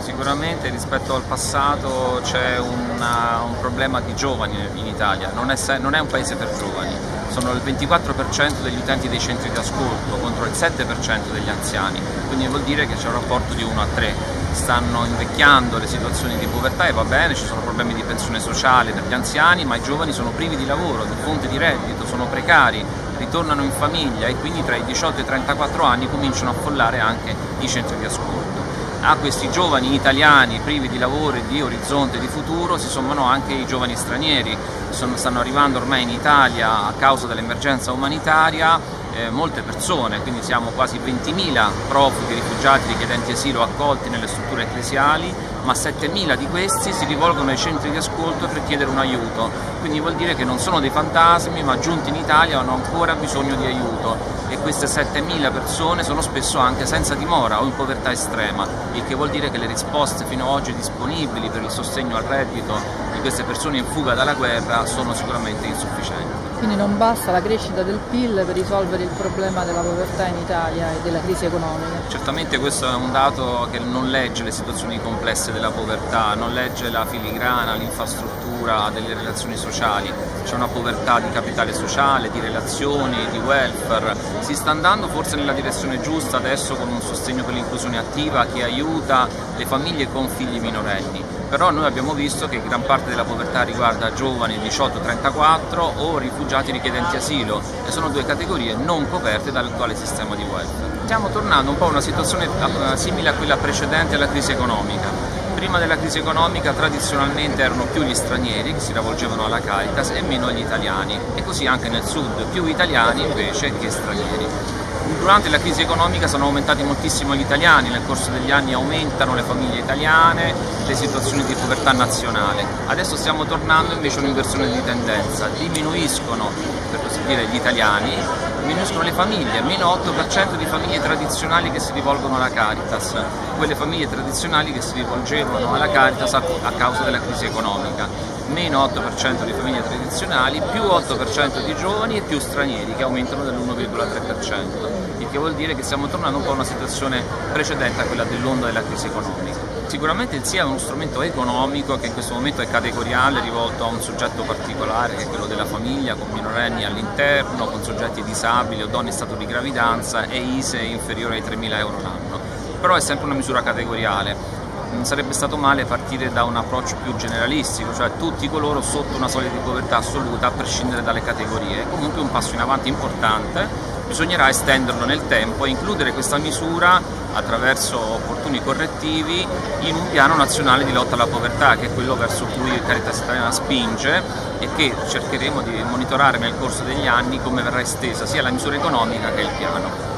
Sicuramente rispetto al passato c'è un problema di giovani in Italia, non è, non è, un paese per giovani, sono il 24% degli utenti dei centri di ascolto contro il 7% degli anziani, quindi vuol dire che c'è un rapporto di 1 a 3, stanno invecchiando le situazioni di povertà e va bene, ci sono problemi di pensione sociale per gli anziani, ma i giovani sono privi di lavoro, di fonte di reddito, sono precari, ritornano in famiglia e quindi tra i 18 e i 34 anni cominciano a affollare anche i centri di ascolto. A questi giovani italiani privi di lavoro e di orizzonte di futuro si sommano anche i giovani stranieri, Sono, stanno arrivando ormai in Italia a causa dell'emergenza umanitaria eh, molte persone, quindi siamo quasi 20.000 profughi, rifugiati, richiedenti asilo accolti nelle strutture ecclesiali, ma 7.000 di questi si rivolgono ai centri di ascolto per chiedere un aiuto, quindi vuol dire che non sono dei fantasmi, ma giunti in Italia hanno ancora bisogno di aiuto e queste 7.000 persone sono spesso anche senza dimora o in povertà estrema, il che vuol dire che le risposte fino ad oggi disponibili per il sostegno al reddito di queste persone in fuga dalla guerra sono sicuramente insufficienti. Quindi non basta la crescita del PIL per risolvere il problema della povertà in Italia e della crisi economica. Certamente questo è un dato che non legge le situazioni complesse della povertà, non legge la filigrana, l'infrastruttura delle relazioni sociali, c'è una povertà di capitale sociale, di relazioni, di welfare, si sta andando forse nella direzione giusta adesso con un sostegno per l'inclusione attiva che aiuta le famiglie con figli minorenni però noi abbiamo visto che gran parte della povertà riguarda giovani 18-34 o rifugiati richiedenti asilo e sono due categorie non coperte dall'attuale sistema di welfare. Stiamo tornando un po' a una situazione eh, simile a quella precedente alla crisi economica. Prima della crisi economica tradizionalmente erano più gli stranieri che si rivolgevano alla Caritas e meno gli italiani e così anche nel sud più italiani invece che stranieri. Durante la crisi economica sono aumentati moltissimo gli italiani, nel corso degli anni aumentano le famiglie italiane, le situazioni di povertà nazionale. Adesso stiamo tornando invece a un'inversione di tendenza, diminuiscono per così dire gli italiani, diminuiscono le famiglie, meno 8% di famiglie tradizionali che si rivolgono alla Caritas, quelle famiglie tradizionali che si rivolgevano alla Caritas a, causa della crisi economica, meno 8% di famiglie tradizionali, più 8% di giovani e più stranieri che aumentano dell'1,3% il che vuol dire che stiamo tornando un po' a una situazione precedente a quella dell'onda della crisi economica. Sicuramente il SIA è uno strumento economico che in questo momento è categoriale, rivolto a un soggetto particolare che è quello della famiglia, con minorenni all'interno, con soggetti disabili o donne in stato di gravidanza e ISE inferiore ai 3.000 euro l'anno. Però è sempre una misura categoriale, non sarebbe stato male partire da un approccio più generalistico, cioè tutti coloro sotto una soglia di povertà assoluta a prescindere dalle categorie. Comunque un passo in avanti importante bisognerà estenderlo nel tempo e includere questa misura attraverso opportuni correttivi in un piano nazionale di lotta alla povertà che è quello verso cui Caritas Italiana spinge e che cercheremo di monitorare nel corso degli anni come verrà estesa sia la misura economica che il piano.